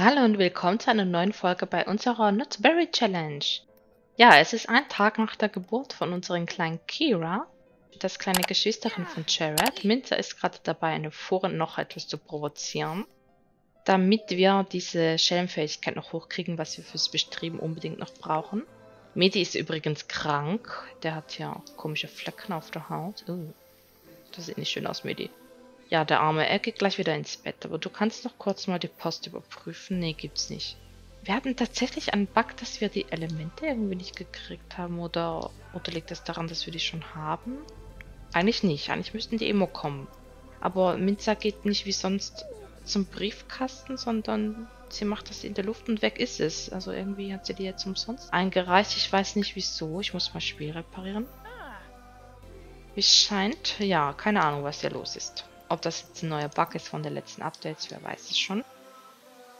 Hallo und willkommen zu einer neuen Folge bei unserer Nutberry Challenge. Ja, es ist ein Tag nach der Geburt von unserem kleinen Kira, das kleine Geschwisterchen von Jared. Minza ist gerade dabei, eine Foren noch etwas zu provozieren, damit wir diese Schelmfähigkeit noch hochkriegen, was wir fürs Bestreben unbedingt noch brauchen. Medi ist übrigens krank, der hat ja komische Flecken auf der Haut. Uh, das sieht nicht schön aus, Medi. Ja, der Arme, er geht gleich wieder ins Bett, aber du kannst noch kurz mal die Post überprüfen. Nee, gibt's nicht. Wir hatten tatsächlich einen Bug, dass wir die Elemente irgendwie nicht gekriegt haben, oder, oder liegt das daran, dass wir die schon haben? Eigentlich nicht, eigentlich müssten die immer kommen. Aber Minza geht nicht wie sonst zum Briefkasten, sondern sie macht das in der Luft und weg ist es. Also irgendwie hat sie die jetzt umsonst eingereicht. Ich weiß nicht wieso. Ich muss mal Spiel reparieren. Wie scheint, ja, keine Ahnung, was hier los ist. Ob das jetzt ein neuer Bug ist von den letzten Updates, wer weiß es schon.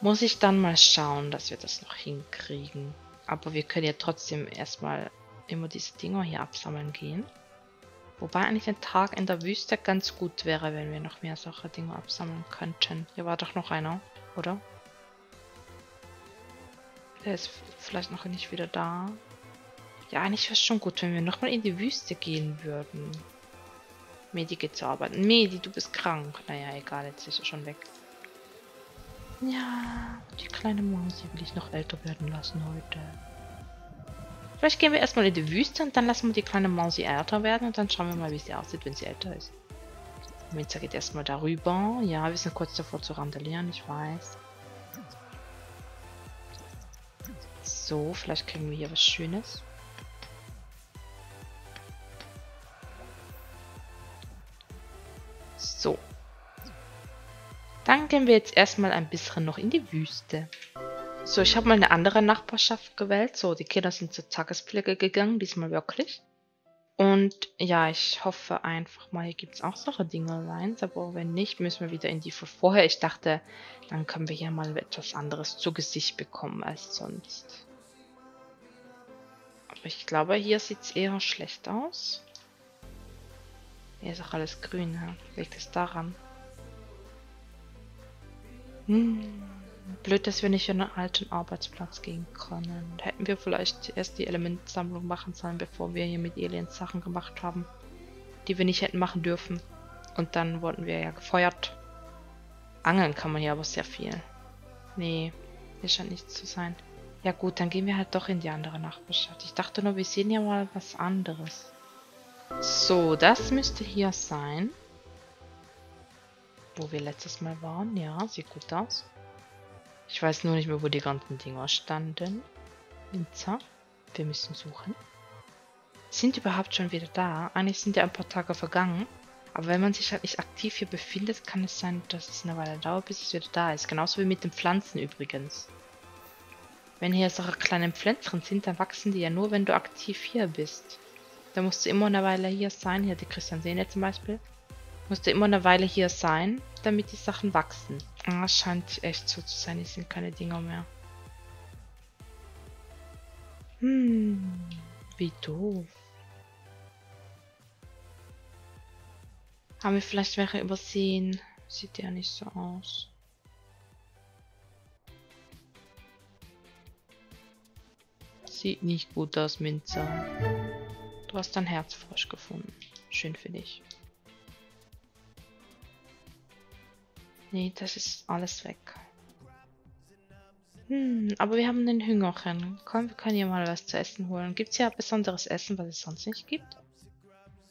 Muss ich dann mal schauen, dass wir das noch hinkriegen. Aber wir können ja trotzdem erstmal immer diese Dinger hier absammeln gehen. Wobei eigentlich ein Tag in der Wüste ganz gut wäre, wenn wir noch mehr solche Dinge absammeln könnten. Hier war doch noch einer, oder? Der ist vielleicht noch nicht wieder da. Ja, eigentlich wäre es schon gut, wenn wir nochmal in die Wüste gehen würden. Medi Arbeit. Medi, du bist krank. Naja, egal, jetzt ist er schon weg. Ja, die kleine Maus, will ich noch älter werden lassen heute. Vielleicht gehen wir erstmal in die Wüste und dann lassen wir die kleine Mausi älter werden und dann schauen wir mal, wie sie aussieht, wenn sie älter ist. Minza geht erstmal darüber. Ja, wir sind kurz davor zu randalieren, ich weiß. So, vielleicht kriegen wir hier was Schönes. Dann gehen wir jetzt erstmal ein bisschen noch in die Wüste. So, ich habe mal eine andere Nachbarschaft gewählt. So, die Kinder sind zur Tagespflege gegangen, diesmal wirklich. Und ja, ich hoffe einfach mal, hier gibt es auch solche Dinge rein. Aber wenn nicht, müssen wir wieder in die von vorher. Ich dachte, dann können wir hier mal etwas anderes zu Gesicht bekommen als sonst. Aber ich glaube, hier sieht es eher schlecht aus. Hier ist auch alles grün, ja. Liegt es daran? Hm. Blöd, dass wir nicht in einen alten Arbeitsplatz gehen können. Hätten wir vielleicht erst die Elementsammlung machen sollen, bevor wir hier mit Aliens Sachen gemacht haben. Die wir nicht hätten machen dürfen. Und dann wurden wir ja gefeuert. Angeln kann man hier aber sehr viel. Nee, hier scheint nichts zu sein. Ja gut, dann gehen wir halt doch in die andere Nachbarschaft. Ich dachte nur, wir sehen ja mal was anderes. So, das müsste hier sein. Wo wir letztes Mal waren. Ja, sieht gut aus. Ich weiß nur nicht mehr, wo die ganzen Dinger standen. Winzer. Wir müssen suchen. Sind überhaupt schon wieder da? Eigentlich sind ja ein paar Tage vergangen. Aber wenn man sich halt nicht aktiv hier befindet, kann es sein, dass es eine Weile dauert, bis es wieder da ist. Genauso wie mit den Pflanzen übrigens. Wenn hier solche kleinen Pflänzchen sind, dann wachsen die ja nur, wenn du aktiv hier bist. Da musst du immer eine Weile hier sein. Hier die Christian Sehne zum Beispiel. Musst du immer eine Weile hier sein, damit die Sachen wachsen. Ah, scheint echt so zu sein. Die sind keine Dinger mehr. Hm, wie doof. Haben wir vielleicht welche übersehen? Sieht ja nicht so aus. Sieht nicht gut aus, Minzer. Du hast dein Herzfrosch gefunden. Schön für dich. Nee, das ist alles weg. Hm, aber wir haben den Hüngerchen. Komm, wir können hier mal was zu essen holen. Gibt es ja besonderes Essen, was es sonst nicht gibt?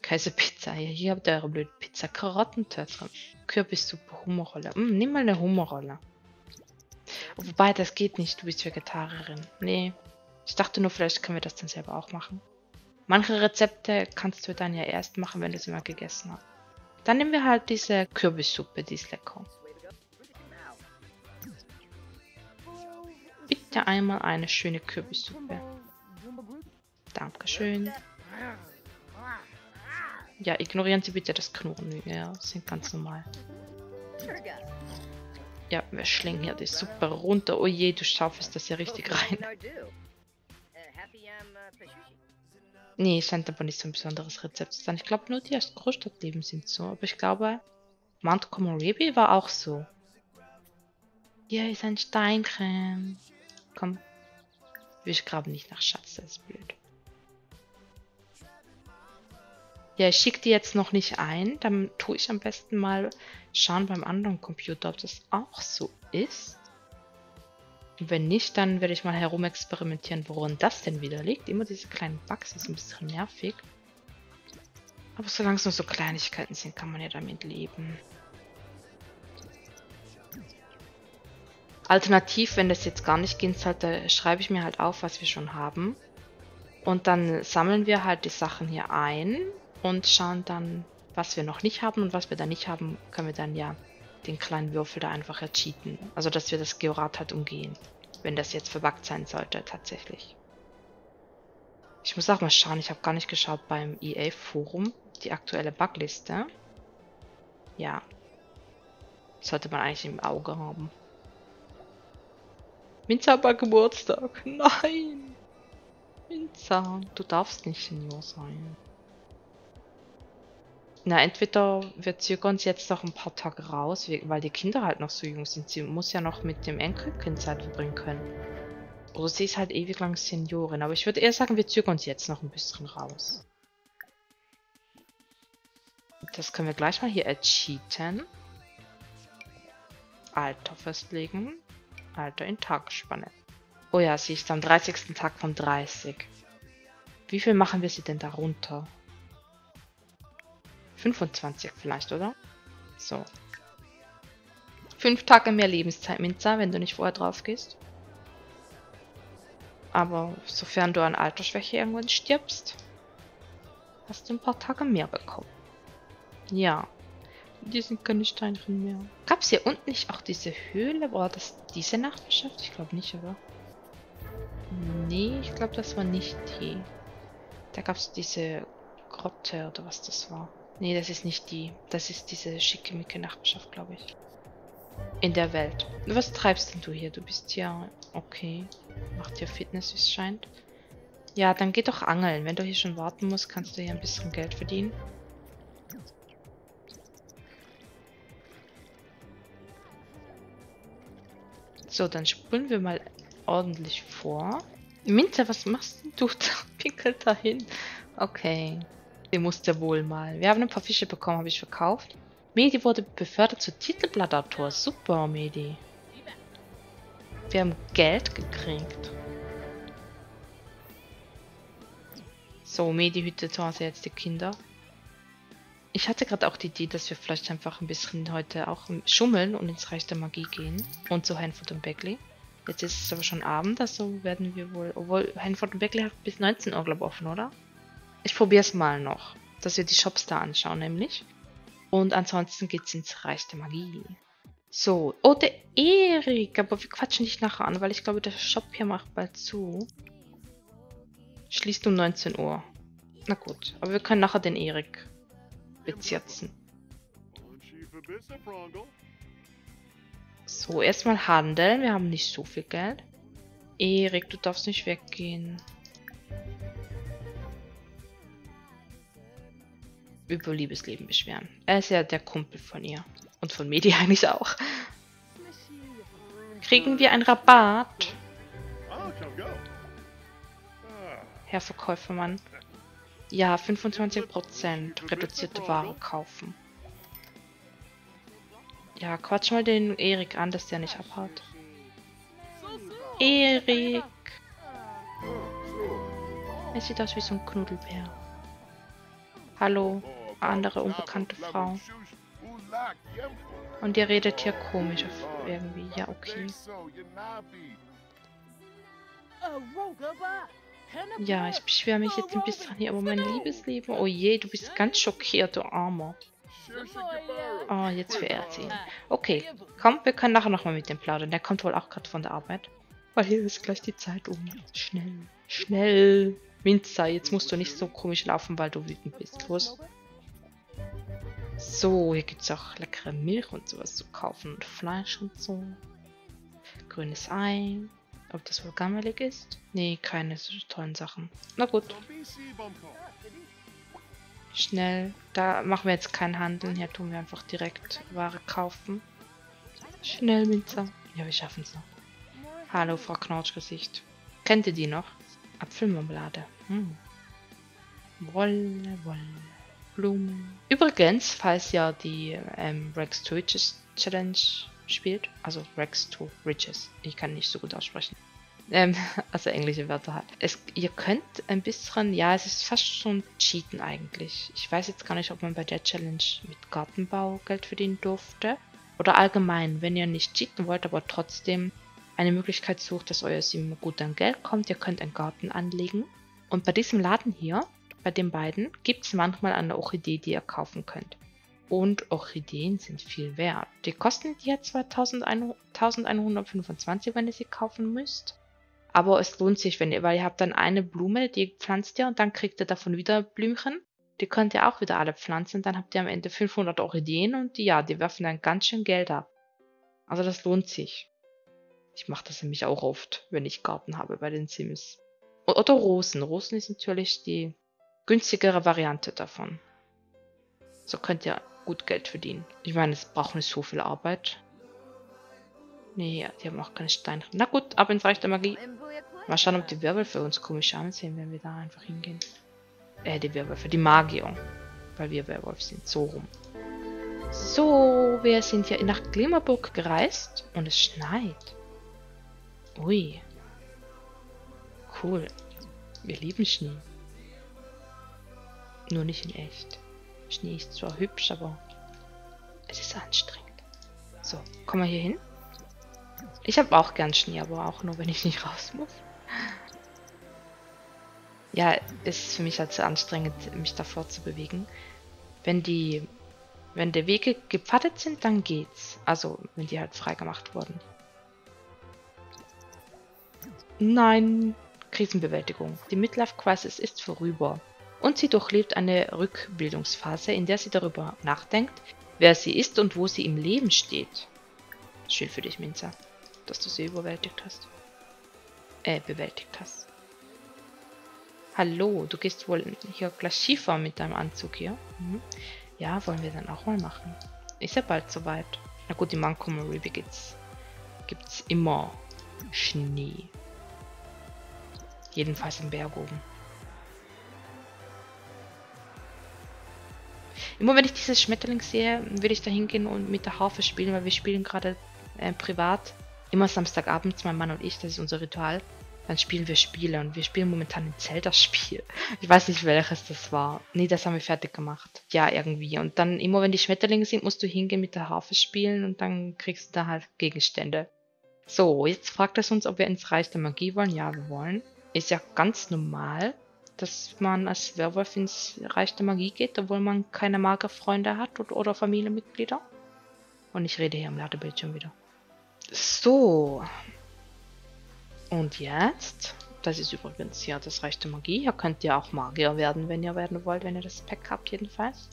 Käsepizza. Hier, hier habt ihr eure blöde Pizza. Karottentöpfe. Kürbissuppe, Hummerrolle. Hm, nimm mal eine Hummerrolle. Wobei, das geht nicht. Du bist Vegetarierin. Nee. Ich dachte nur, vielleicht können wir das dann selber auch machen. Manche Rezepte kannst du dann ja erst machen, wenn du sie mal gegessen hast. Dann nehmen wir halt diese Kürbissuppe, die ist lecker. Bitte einmal eine schöne Kürbissuppe. Dankeschön. Ja, ignorieren Sie bitte das Knurren. Ja, sind ganz normal. Ja, wir schlingen hier die Suppe runter. Oh je, du schaufst das ja richtig rein. Nee, scheint aber nicht so ein besonderes Rezept zu sein. Ich glaube, nur die aus Großstadtleben sind so. Aber ich glaube, Mount Komorebi war auch so. Hier ist ein Steincreme. Komm. Wir graben nicht nach Schatz, das ist blöd. Ja, ich schicke die jetzt noch nicht ein. Dann tue ich am besten mal schauen beim anderen Computer, ob das auch so ist. Und wenn nicht, dann werde ich mal herumexperimentieren, woran das denn wieder liegt. Immer diese kleinen Bugs, ist ein bisschen nervig. Aber solange es nur so Kleinigkeiten sind, kann man ja damit leben. Alternativ, wenn das jetzt gar nicht halt, da schreibe ich mir halt auf, was wir schon haben. Und dann sammeln wir halt die Sachen hier ein und schauen dann, was wir noch nicht haben und was wir da nicht haben, können wir dann ja den kleinen Würfel da einfach ercheaten. Also, dass wir das Georat halt umgehen. Wenn das jetzt verbuggt sein sollte, tatsächlich. Ich muss auch mal schauen, ich habe gar nicht geschaut beim EA-Forum, die aktuelle Bugliste. Ja. Sollte man eigentlich im Auge haben. Minza hat mal Geburtstag. Nein! Minza, du darfst nicht Senior sein. Na, entweder wir zögern uns jetzt noch ein paar Tage raus, weil die Kinder halt noch so jung sind. Sie muss ja noch mit dem Enkelkind Zeit verbringen können. Oder sie ist halt ewig lang Seniorin. Aber ich würde eher sagen, wir zögern uns jetzt noch ein bisschen raus. Das können wir gleich mal hier ercheaten. Alter festlegen. Alter in Tagesspanne. Oh ja, sie ist am 30. Tag von 30. Wie viel machen wir sie denn darunter? 25 vielleicht, oder? So. Fünf Tage mehr Lebenszeit, Minza, wenn du nicht vorher drauf gehst. Aber sofern du an Altersschwäche irgendwann stirbst, hast du ein paar Tage mehr bekommen. Ja. Die sind keine Steinchen mehr. Gab es hier unten nicht auch diese Höhle? War das diese Nachbarschaft? Ich glaube nicht, oder? Nee, ich glaube, das war nicht die. Da gab es diese Grotte oder was das war. Nee, das ist nicht die. Das ist diese schickimicke Nachbarschaft, glaube ich. In der Welt. Was treibst denn du hier? Du bist ja... Okay. Macht ja Fitness, wie es scheint. Ja, dann geh doch angeln. Wenn du hier schon warten musst, kannst du hier ein bisschen Geld verdienen. So, dann spulen wir mal ordentlich vor. Minze, was machst du da? Pinkelt dahin. Okay. Den musste wohl mal. Wir haben ein paar Fische bekommen, habe ich verkauft. Medi wurde befördert zur Titelblattautor. Super, Medi. Wir haben Geld gekriegt. So, Medi hütet zu Hause jetzt die Kinder. Ich hatte gerade auch die Idee, dass wir vielleicht einfach ein bisschen heute auch schummeln und ins Reich der Magie gehen. Und zu Hanford und Beckley. Jetzt ist es aber schon Abend, also werden wir wohl... Obwohl, Hanford und Beckley hat bis 19 Uhr, glaube ich, offen, oder? Ich probiere es mal noch, dass wir die Shops da anschauen, nämlich. Und ansonsten geht's ins Reich der Magie. So, oh, der Erik, aber wir quatschen nicht nachher an, weil ich glaube, der Shop hier macht bald zu. Schließt um 19 Uhr. Na gut, aber wir können nachher den Erik bezirzen. So, erstmal handeln. Wir haben nicht so viel Geld. Erik, du darfst nicht weggehen. über Liebesleben beschweren. Er ist ja der Kumpel von ihr. Und von Medi eigentlich auch. Kriegen wir einen Rabatt? Herr Verkäufermann. Ja, 25% reduzierte Ware kaufen. Ja, quatsch mal den Erik an, dass der nicht abhaut. Erik! Er sieht aus wie so ein Knuddelbär. Hallo andere unbekannte Frau. Und ihr redet hier komisch irgendwie. Ja, okay. Ja, ich beschwere mich jetzt ein bisschen hier über mein Liebesleben. Oh je, du bist ganz schockiert, du Armer. Oh, jetzt verehrt ihn. Okay, komm, wir können nachher nochmal mit dem plaudern. Der kommt wohl auch gerade von der Arbeit. Weil hier ist gleich die Zeit um. Schnell, schnell. Minza, jetzt musst du nicht so komisch laufen, weil du wütend bist. Los. So, hier gibt es auch leckere Milch und sowas zu kaufen und Fleisch und so. Grünes Ei. Ob das wohl gammelig ist? Nee, keine so tollen Sachen. Na gut. Schnell. Da machen wir jetzt keinen Handel. Hier tun wir einfach direkt Ware kaufen. Schnell, Minzer. Ja, wir schaffen es noch. Hallo, Frau Knautschgesicht. Kennt ihr die noch? Apfelmarmelade. Hm. Wolle, Wolle, Blumen. Übrigens, falls ihr die ähm, Rex Riches Challenge spielt, also Rex to Riches, ich kann nicht so gut aussprechen, ähm, also englische Wörter hat. Es, ihr könnt ein bisschen, ja, es ist fast schon Cheaten eigentlich. Ich weiß jetzt gar nicht, ob man bei der Challenge mit Gartenbau Geld verdienen durfte. Oder allgemein, wenn ihr nicht cheaten wollt, aber trotzdem eine Möglichkeit sucht, dass euer Sim gut an Geld kommt, ihr könnt einen Garten anlegen. Und bei diesem Laden hier, bei den beiden, gibt es manchmal eine Orchidee, die ihr kaufen könnt. Und Orchideen sind viel wert. Die kosten hier 2125, wenn ihr sie kaufen müsst. Aber es lohnt sich, wenn ihr, weil ihr habt dann eine Blume, die pflanzt ihr und dann kriegt ihr davon wieder Blümchen. Die könnt ihr auch wieder alle pflanzen. Dann habt ihr am Ende 500 Orchideen und die, ja, die werfen dann ganz schön Geld ab. Also das lohnt sich. Ich mache das nämlich auch oft, wenn ich Garten habe bei den Sims. Oder Rosen. Rosen ist natürlich die günstigere Variante davon. So könnt ihr gut Geld verdienen. Ich meine, es braucht nicht so viel Arbeit. Nee, die haben auch keine Steine. Na gut, ab ins Reich der Magie. Mal schauen, ob die Werwölfe uns komisch ansehen, wenn wir da einfach hingehen. Äh, die Werwölfe, die Magier. Weil wir Werwolf sind, so rum. So, wir sind hier nach Glimmerburg gereist und es schneit. Ui. Cool. Wir lieben Schnee. Nur nicht in echt. Schnee ist zwar hübsch, aber es ist anstrengend. So, kommen wir hier hin. Ich habe auch gern Schnee, aber auch nur, wenn ich nicht raus muss. Ja, es ist für mich halt so anstrengend, mich davor zu bewegen. Wenn die, wenn die Wege gepfattet sind, dann geht's. Also, wenn die halt freigemacht wurden. Nein, Krisenbewältigung. Die Midlife Crisis ist vorüber. Und sie durchlebt eine Rückbildungsphase, in der sie darüber nachdenkt, wer sie ist und wo sie im Leben steht. Schön für dich, Minza dass du sie überwältigt hast. Äh, bewältigt hast. Hallo, du gehst wohl hier gleich Skifahren mit deinem Anzug hier? Mhm. Ja, wollen wir dann auch mal machen. Ist ja bald soweit. Na gut, in Montgomery gibt's, gibt's immer Schnee. Jedenfalls im Berg oben. Immer wenn ich dieses Schmetterling sehe, will ich da hingehen und mit der Harfe spielen, weil wir spielen gerade äh, privat immer Samstagabends, mein Mann und ich, das ist unser Ritual, dann spielen wir Spiele und wir spielen momentan ein Zelda-Spiel. Ich weiß nicht, welches das war. Nee, das haben wir fertig gemacht. Ja, irgendwie. Und dann immer, wenn die Schmetterlinge sind, musst du hingehen mit der Harfe spielen und dann kriegst du da halt Gegenstände. So, jetzt fragt es uns, ob wir ins Reich der Magie wollen. Ja, wir wollen. Ist ja ganz normal, dass man als Werwolf ins Reich der Magie geht, obwohl man keine Magerfreunde hat oder Familienmitglieder. Und ich rede hier am Ladebildschirm wieder. So. Und jetzt, das ist übrigens ja das rechte Magie. Hier könnt ihr auch Magier werden, wenn ihr werden wollt, wenn ihr das Pack habt jedenfalls.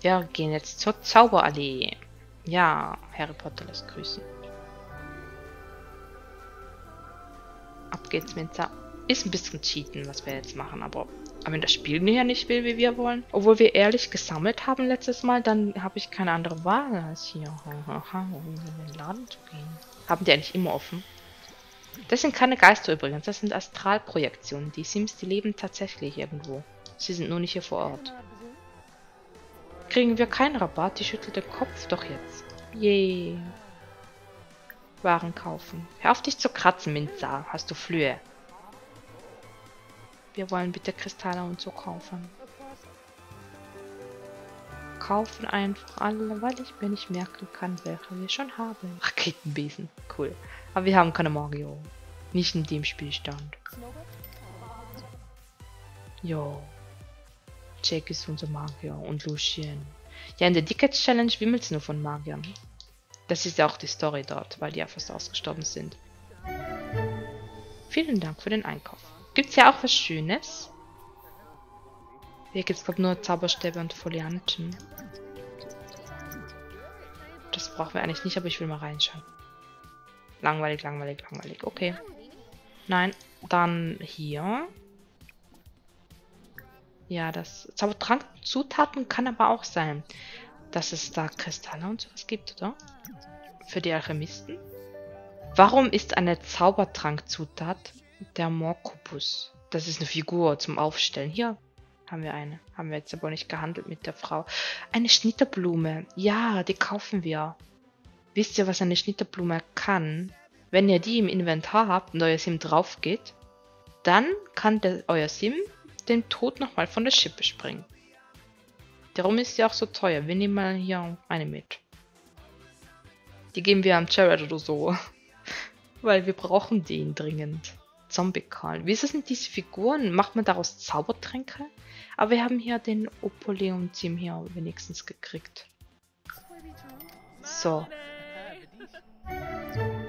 Wir gehen jetzt zur Zauberallee. Ja, Harry Potter lässt grüßen. Ab geht's, Minza. Ist ein bisschen Cheaten, was wir jetzt machen, aber wenn das Spiel ja nicht will, wie wir wollen, obwohl wir ehrlich gesammelt haben letztes Mal, dann habe ich keine andere Wahl, als hier in den Laden zu gehen. Haben die eigentlich immer offen? Das sind keine Geister übrigens, das sind Astralprojektionen. Die Sims, die leben tatsächlich irgendwo. Sie sind nur nicht hier vor Ort. Kriegen wir keinen Rabatt? Die schüttelt den Kopf doch jetzt. Yay. Waren kaufen. Hör auf dich zu kratzen, Minza. Hast du Flöhe. Wir wollen bitte Kristalle und so kaufen. Kaufen einfach alle, weil ich mir nicht merken kann, welche wir schon haben. Raketenbesen, cool. Aber wir haben keine Mario. Nicht in dem Spielstand. Jo. Jack ist unser Magier und Lucien. Ja, in der Dickets Challenge wimmelt es nur von Magiern. Das ist ja auch die Story dort, weil die ja fast ausgestorben sind. Vielen Dank für den Einkauf. Gibt's ja auch was Schönes. Hier gibt's glaube nur Zauberstäbe und Folianten. Das brauchen wir eigentlich nicht, aber ich will mal reinschauen. Langweilig, langweilig, langweilig. Okay. Nein, dann hier. Ja, das Zaubertrank-Zutaten kann aber auch sein, dass es da Kristalle und sowas gibt, oder? für die Alchemisten? Warum ist eine Zaubertrankzutat der Morkopus? Das ist eine Figur zum Aufstellen. Hier haben wir eine. Haben wir jetzt aber nicht gehandelt mit der Frau. Eine Schnitterblume. Ja, die kaufen wir. Wisst ihr, was eine Schnitterblume kann? Wenn ihr die im Inventar habt und euer Sim drauf geht, dann kann der, euer Sim den Tod nochmal von der Schippe springen. Darum ist sie auch so teuer. Wir nehmen mal hier eine mit. Die geben wir am Jared oder so. Weil wir brauchen den dringend. Zombie-Karl. Wie ist es mit diesen Figuren? Macht man daraus Zaubertränke? Aber wir haben hier den Opoleon-Team hier wenigstens gekriegt. So.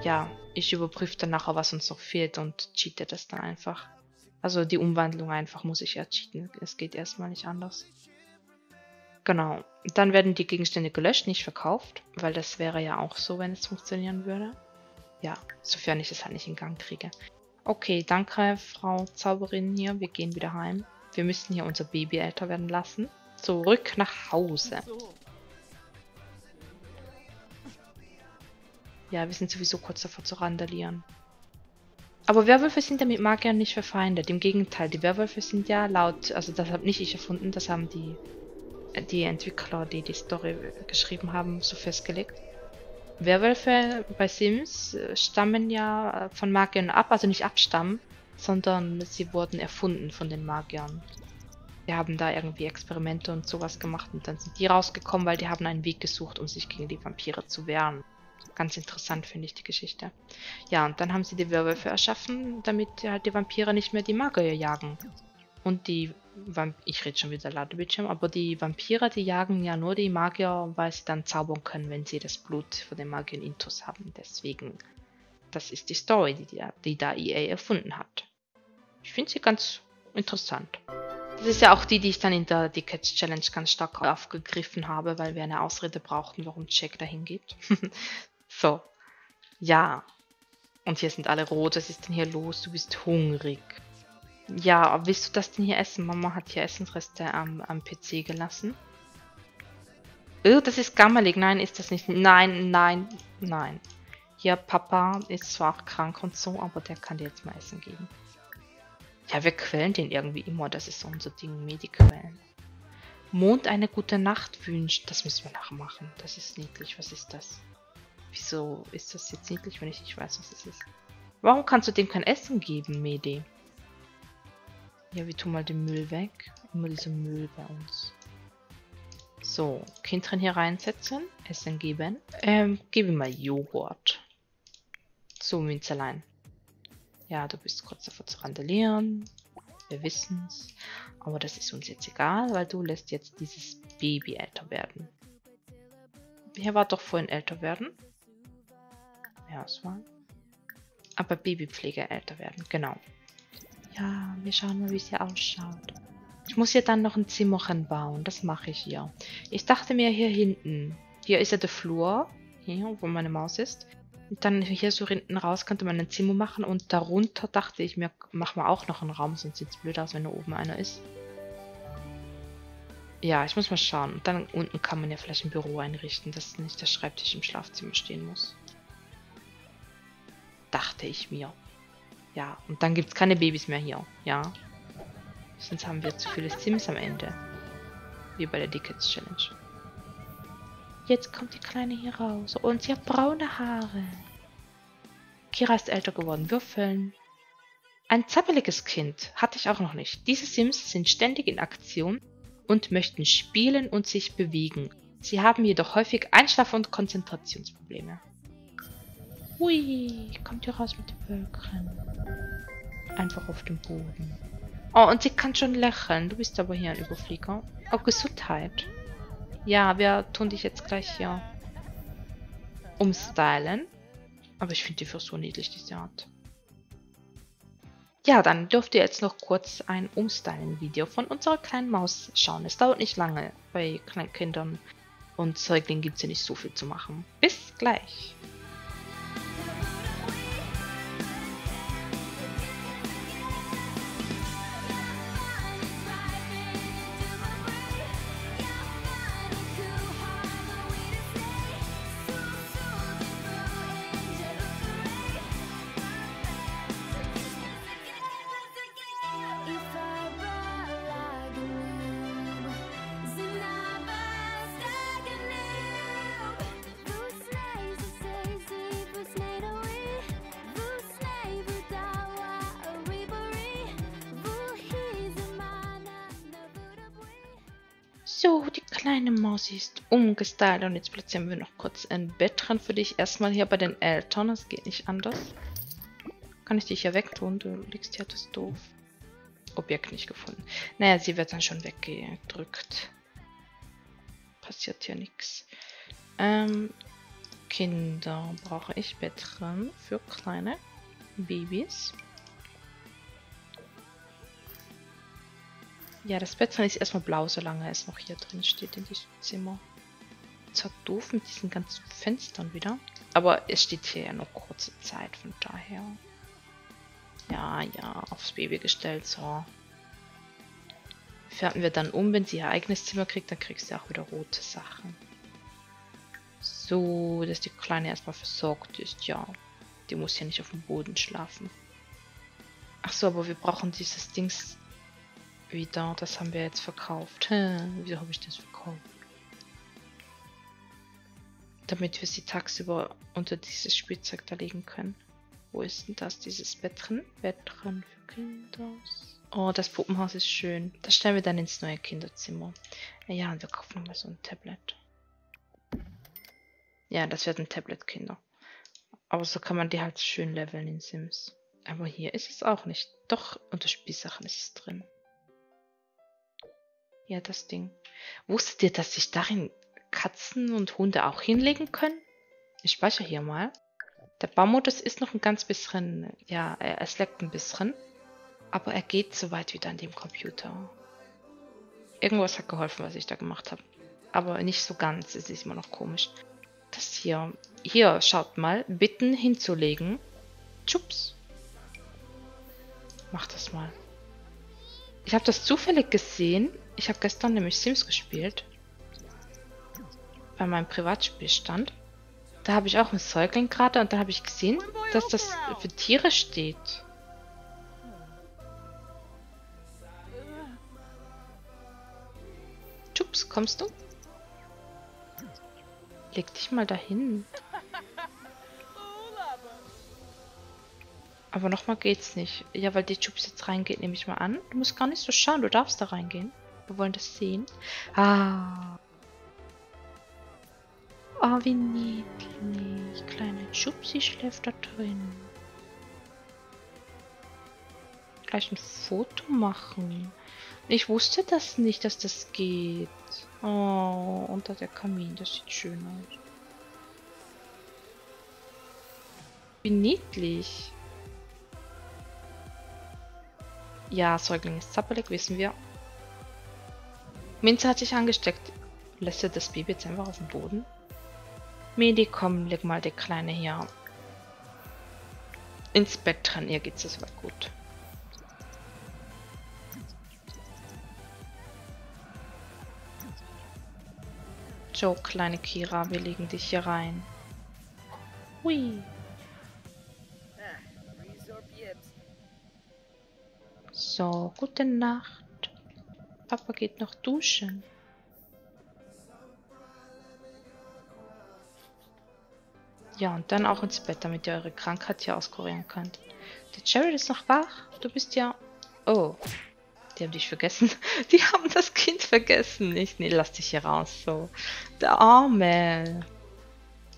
Ja, ich überprüfe dann nachher, was uns noch fehlt und cheate das dann einfach. Also die Umwandlung einfach muss ich ja cheaten. Es geht erstmal nicht anders. Genau. Dann werden die Gegenstände gelöscht, nicht verkauft, weil das wäre ja auch so, wenn es funktionieren würde. Ja, sofern ich es halt nicht in Gang kriege. Okay, danke, Frau Zauberin hier. Wir gehen wieder heim. Wir müssen hier unser Baby älter werden lassen. Zurück nach Hause. Ja, wir sind sowieso kurz davor zu randalieren. Aber Werwölfe sind ja mit Magiern nicht verfeindet. Im Gegenteil, die Werwölfe sind ja laut, also das habe nicht ich erfunden, das haben die, die Entwickler, die die Story geschrieben haben, so festgelegt. Werwölfe bei Sims äh, stammen ja äh, von Magiern ab, also nicht abstammen, sondern sie wurden erfunden von den Magiern. Die haben da irgendwie Experimente und sowas gemacht und dann sind die rausgekommen, weil die haben einen Weg gesucht, um sich gegen die Vampire zu wehren. Ganz interessant finde ich die Geschichte. Ja, und dann haben sie die Werwölfe erschaffen, damit halt die Vampire nicht mehr die Magier jagen. Und die Vamp ich rede schon wieder Ladebildschirm, aber die Vampire, die jagen ja nur die Magier, weil sie dann zaubern können, wenn sie das Blut von den Magiern intus haben. Deswegen, das ist die Story, die, die, die da EA erfunden hat. Ich finde sie ganz interessant. Das ist ja auch die, die ich dann in der Decades Challenge ganz stark aufgegriffen habe, weil wir eine Ausrede brauchten, warum Jack dahin geht. So. Ja. Und hier sind alle rot. Was ist denn hier los? Du bist hungrig. Ja, willst du das denn hier essen? Mama hat hier Essensreste am, am PC gelassen. Oh, das ist gammelig. Nein, ist das nicht. Nein, nein, nein. Ja, Papa ist zwar auch krank und so, aber der kann dir jetzt mal Essen geben. Ja, wir quälen den irgendwie immer. Das ist so unser Ding, Mediquellen. Mond eine gute Nacht wünscht. Das müssen wir nachmachen. Das ist niedlich. Was ist das? Wieso ist das jetzt niedlich, wenn ich nicht weiß, was es ist? Warum kannst du dem kein Essen geben, Medi? Ja, wir tun mal den Müll weg. Immer dieser Müll bei uns. So, Kind drin hier reinsetzen. Essen geben. Ähm, ihm mal Joghurt. So, Minzelein. Ja, du bist kurz davor zu randalieren. Wir wissen's. Aber das ist uns jetzt egal, weil du lässt jetzt dieses Baby älter werden. Wer war doch vorhin älter werden? Auswahl. Aber Babypflege älter werden, genau. Ja, wir schauen mal, wie sie ausschaut. Ich muss hier dann noch ein Zimmerchen bauen. Das mache ich hier. Ich dachte mir hier hinten. Hier ist ja der Flur. Hier, wo meine Maus ist. Und dann hier so hinten raus könnte man ein Zimmer machen. Und darunter dachte ich mir, machen wir auch noch einen Raum. Sonst sieht es blöd aus, wenn da oben einer ist. Ja, ich muss mal schauen. Und dann unten kann man ja vielleicht ein Büro einrichten, dass nicht der Schreibtisch im Schlafzimmer stehen muss dachte ich mir. Ja, und dann gibt es keine Babys mehr hier, ja. Sonst haben wir zu viele Sims am Ende. Wie bei der Dickets Challenge. Jetzt kommt die Kleine hier raus. Und sie hat braune Haare. Kira ist älter geworden. Würfeln. Ein zappeliges Kind hatte ich auch noch nicht. Diese Sims sind ständig in Aktion und möchten spielen und sich bewegen. Sie haben jedoch häufig Einschlaf- und Konzentrationsprobleme. Hui, kommt hier raus mit dem Wölkchen. Einfach auf dem Boden. Oh, und sie kann schon lächeln. Du bist aber hier ein Überflieger. Oh, Gesundheit. Ja, wir tun dich jetzt gleich hier umstylen. Aber ich finde die Frisur niedlich, diese Art. Ja, dann dürft ihr jetzt noch kurz ein Umstylen-Video von unserer kleinen Maus schauen. Es dauert nicht lange. Bei Kleinkindern und Säuglingen gibt es ja nicht so viel zu machen. Bis gleich. Kleine Maus ist umgestylt und jetzt platzieren wir noch kurz ein Bett dran für dich. Erstmal hier bei den Eltern, das geht nicht anders. Kann ich dich ja wegtun, du liegst hier, das doof. Objekt nicht gefunden. Naja, sie wird dann schon weggedrückt. Passiert hier nichts. Ähm, Kinder brauche ich Bettchen für kleine Babys. Ja, das Bettchen ist erstmal blau, solange es noch hier drin steht in diesem Zimmer. Zwar doof mit diesen ganzen Fenstern wieder. Aber es steht hier ja noch kurze Zeit, von daher. Ja, ja, aufs Baby gestellt, so. Färben wir dann um, wenn sie ihr eigenes Zimmer kriegt, dann kriegst du auch wieder rote Sachen. So, dass die Kleine erstmal versorgt ist, ja. Die muss ja nicht auf dem Boden schlafen. Ach so, aber wir brauchen dieses Dings wieder. Das haben wir jetzt verkauft. Wieso habe ich das verkauft? Damit wir sie tagsüber unter dieses Spielzeug da legen können. Wo ist denn das? Dieses Bett drin? Bett drin für Kinder. Oh, das Puppenhaus ist schön. Das stellen wir dann ins neue Kinderzimmer. Ja, und wir kaufen nochmal so ein Tablet. Ja, das wird ein Tablet, Kinder. Aber so kann man die halt schön leveln in Sims. Aber hier ist es auch nicht. Doch, unter Spielsachen ist es drin. Ja, das Ding. Wusstet ihr, dass sich darin Katzen und Hunde auch hinlegen können? Ich speichere hier mal. Der Baumodus ist noch ein ganz bisschen, ja, er, es leckt ein bisschen. Aber er geht soweit wieder an dem Computer. Irgendwas hat geholfen, was ich da gemacht habe. Aber nicht so ganz, es ist immer noch komisch. Das hier, hier, schaut mal, bitten hinzulegen. Tschups. Mach das mal. Ich habe das zufällig gesehen. Ich habe gestern nämlich Sims gespielt. Bei meinem Privatspielstand. Da habe ich auch ein Säugling gerade und da habe ich gesehen, dass das für Tiere steht. Chups, kommst du? Leg dich mal dahin. Aber nochmal geht's nicht. Ja, weil die Chups jetzt reingeht, nehme ich mal an. Du musst gar nicht so schauen, du darfst da reingehen. Wir wollen das sehen. Ah. Oh, wie niedlich. Kleine Schubsi schläft da drin. Gleich ein Foto machen. Ich wusste das nicht, dass das geht. Oh, unter der Kamin. Das sieht schön aus. Wie niedlich. Ja, Säugling ist zappelig, wissen wir. Minze hat sich angesteckt. Lässt er das Baby jetzt einfach auf dem Boden? Medi, komm, leg mal die Kleine hier ins Bett dran. Ihr geht's es soweit gut. So, kleine Kira, wir legen dich hier rein. Hui. So, gute Nacht. Papa geht noch duschen. Ja, und dann auch ins Bett, damit ihr eure Krankheit hier auskurieren könnt. Der Jared ist noch wach. Du bist ja... Oh, die haben dich vergessen. Die haben das Kind vergessen. Ich, nee, lass dich hier raus. So. Der Arme.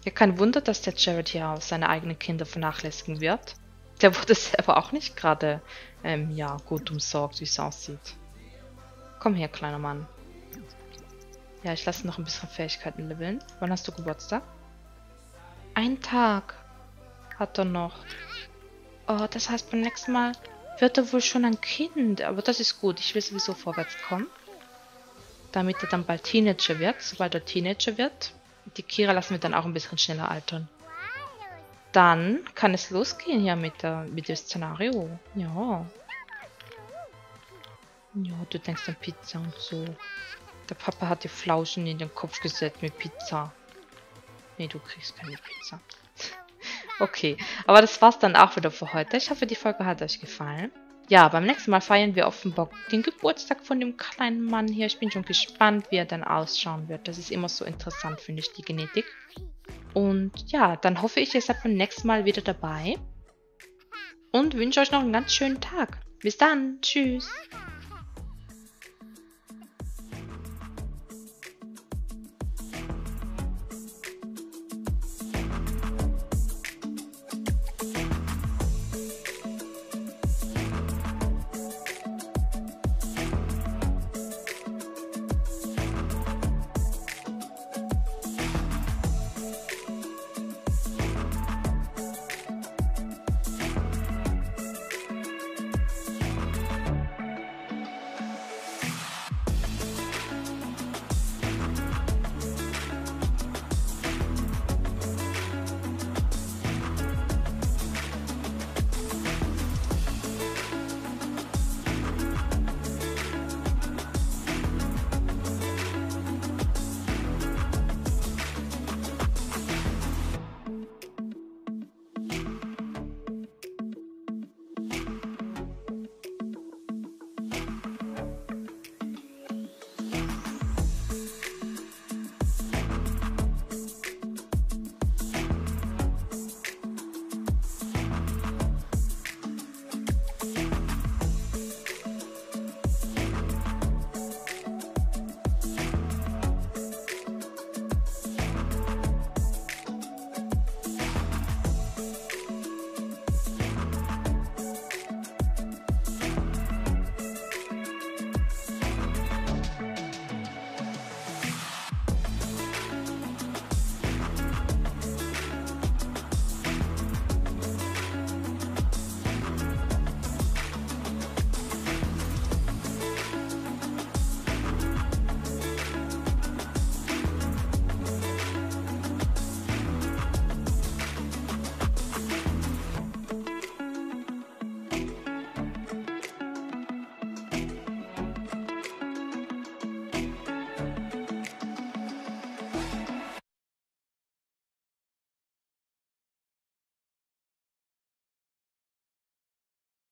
Ja, kein Wunder, dass der Jared hier auf seine eigenen Kinder vernachlässigen wird. Der wurde selber auch nicht gerade, ähm, ja, gut umsorgt, wie es aussieht. Komm her, kleiner Mann. Ja, ich lasse noch ein bisschen Fähigkeiten leveln. Wann hast du Geburtstag? Ein Tag hat er noch. Oh, das heißt, beim nächsten Mal wird er wohl schon ein Kind. Aber das ist gut. Ich will sowieso vorwärts kommen. Damit er dann bald Teenager wird. Sobald er Teenager wird. Die Kira lassen wir dann auch ein bisschen schneller altern. Dann kann es losgehen hier mit, der, mit dem Szenario. Ja. Ja, du denkst an Pizza und so. Der Papa hat die Flauschen in den Kopf gesetzt mit Pizza. Nee, du kriegst keine Pizza. okay, aber das war's dann auch wieder für heute. Ich hoffe, die Folge hat euch gefallen. Ja, beim nächsten Mal feiern wir offenbar den Geburtstag von dem kleinen Mann hier. Ich bin schon gespannt, wie er dann ausschauen wird. Das ist immer so interessant, finde ich, die Genetik. Und ja, dann hoffe ich, ihr seid beim nächsten Mal wieder dabei. Und wünsche euch noch einen ganz schönen Tag. Bis dann. Tschüss.